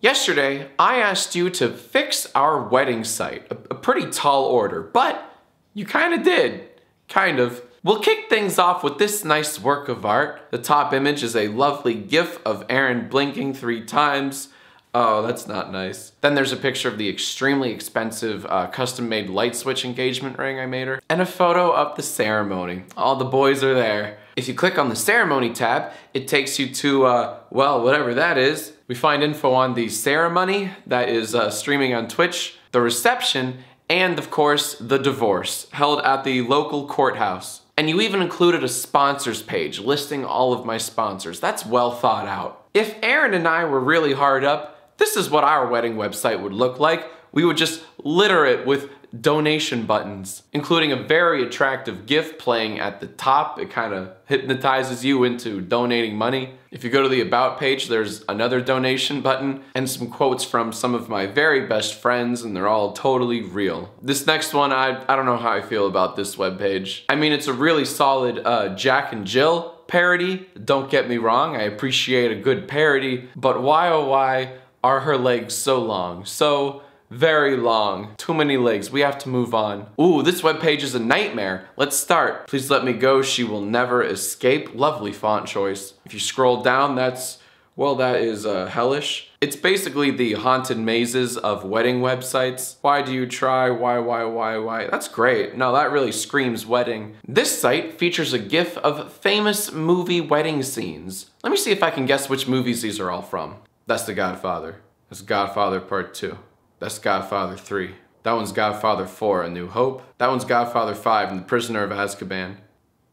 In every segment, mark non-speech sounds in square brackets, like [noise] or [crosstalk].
Yesterday, I asked you to fix our wedding site, a, a pretty tall order, but you kind of did. Kind of. We'll kick things off with this nice work of art. The top image is a lovely gif of Erin blinking three times. Oh, that's not nice. Then there's a picture of the extremely expensive uh, custom-made light switch engagement ring I made her, and a photo of the ceremony. All the boys are there. If you click on the ceremony tab, it takes you to, uh, well, whatever that is. We find info on the ceremony that is uh, streaming on Twitch, the reception, and of course, the divorce held at the local courthouse. And you even included a sponsors page listing all of my sponsors. That's well thought out. If Erin and I were really hard up, this is what our wedding website would look like. We would just litter it with donation buttons, including a very attractive GIF playing at the top. It kind of hypnotizes you into donating money. If you go to the About page, there's another donation button and some quotes from some of my very best friends, and they're all totally real. This next one, I, I don't know how I feel about this webpage. I mean, it's a really solid uh, Jack and Jill parody. Don't get me wrong, I appreciate a good parody, but why oh why are her legs so long? So very long. Too many legs. We have to move on. Ooh, this webpage is a nightmare. Let's start. Please let me go. She will never escape. Lovely font choice. If you scroll down, that's, well, that is uh, hellish. It's basically the haunted mazes of wedding websites. Why do you try? Why, why, why, why? That's great. No, that really screams wedding. This site features a gif of famous movie wedding scenes. Let me see if I can guess which movies these are all from. That's The Godfather. That's Godfather Part 2. That's Godfather 3. That one's Godfather 4, A New Hope. That one's Godfather 5, and The Prisoner of Azkaban.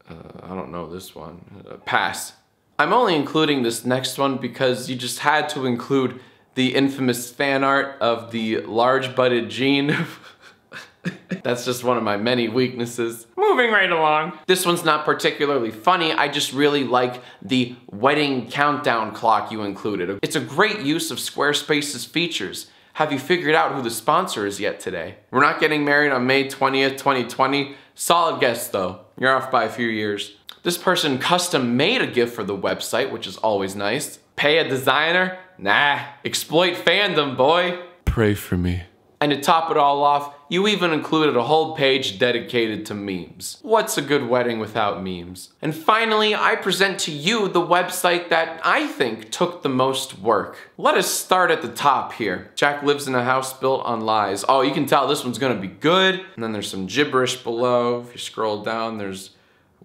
Uh, I don't know this one. Uh, pass. I'm only including this next one because you just had to include the infamous fan art of the large-butted Gene. [laughs] That's just one of my many weaknesses. Moving right along. This one's not particularly funny, I just really like the wedding countdown clock you included. It's a great use of Squarespace's features. Have you figured out who the sponsor is yet today? We're not getting married on May 20th, 2020. Solid guess though. You're off by a few years. This person custom made a gift for the website, which is always nice. Pay a designer? Nah. Exploit fandom, boy. Pray for me. And to top it all off, you even included a whole page dedicated to memes. What's a good wedding without memes? And finally, I present to you the website that I think took the most work. Let us start at the top here. Jack lives in a house built on lies. Oh, you can tell this one's gonna be good. And then there's some gibberish below. If you scroll down, there's,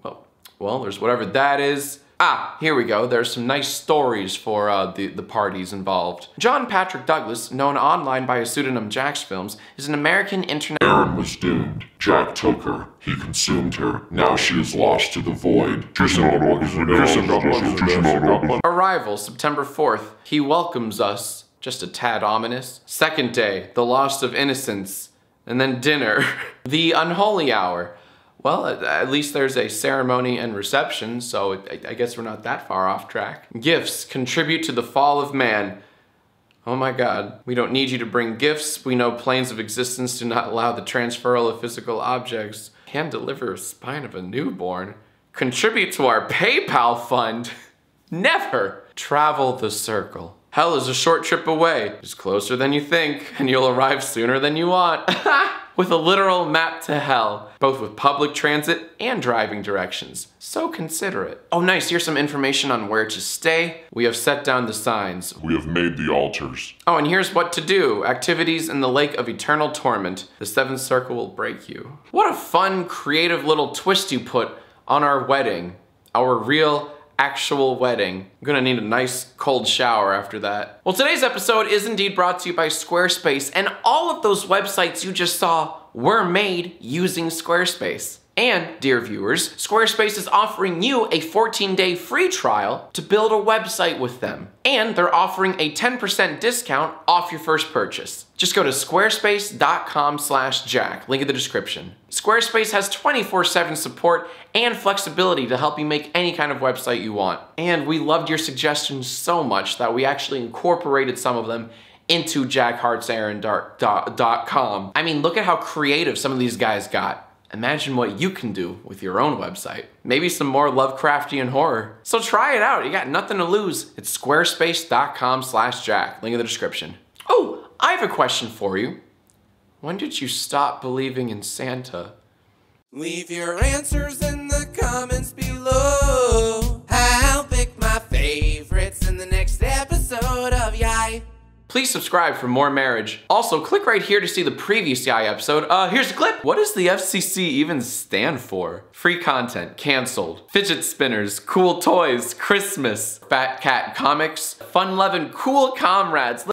well, well, there's whatever that is. Ah, here we go. There's some nice stories for uh, the, the parties involved. John Patrick Douglas, known online by his pseudonym jacksfilms, is an American internet- Erin was doomed. Jack took her. He consumed her. Now she is lost to the void. Arrival, September 4th. He welcomes us. Just a tad ominous. Second day, the loss of innocence. And then dinner. [laughs] the unholy hour. Well, at least there's a ceremony and reception, so I guess we're not that far off track. Gifts contribute to the fall of man. Oh my god, we don't need you to bring gifts. We know planes of existence do not allow the transferal of physical objects. Hand deliver a spine of a newborn. Contribute to our PayPal fund. [laughs] Never. Travel the circle. Hell is a short trip away. It's closer than you think, and you'll arrive sooner than you want. [laughs] with a literal map to hell, both with public transit and driving directions. So consider it. Oh nice, here's some information on where to stay. We have set down the signs. We have made the altars. Oh, and here's what to do. Activities in the Lake of Eternal Torment. The seventh circle will break you. What a fun, creative little twist you put on our wedding. Our real actual wedding. I'm gonna need a nice cold shower after that. Well, today's episode is indeed brought to you by Squarespace, and all of those websites you just saw were made using Squarespace. And, dear viewers, Squarespace is offering you a 14-day free trial to build a website with them. And they're offering a 10% discount off your first purchase. Just go to squarespace.com slash jack, link in the description. Squarespace has 24-7 support and flexibility to help you make any kind of website you want. And we loved your suggestions so much that we actually incorporated some of them into jackheartserin.com. I mean, look at how creative some of these guys got. Imagine what you can do with your own website. Maybe some more Lovecraftian horror. So try it out. You got nothing to lose. It's squarespace.com slash jack. Link in the description. Oh, I have a question for you. When did you stop believing in Santa? Leave your answers in the comments below. Please subscribe for more marriage. Also, click right here to see the previous YIAY episode. Uh, here's a clip. What does the FCC even stand for? Free content, canceled. Fidget spinners, cool toys, Christmas, Fat Cat comics, fun loving cool comrades.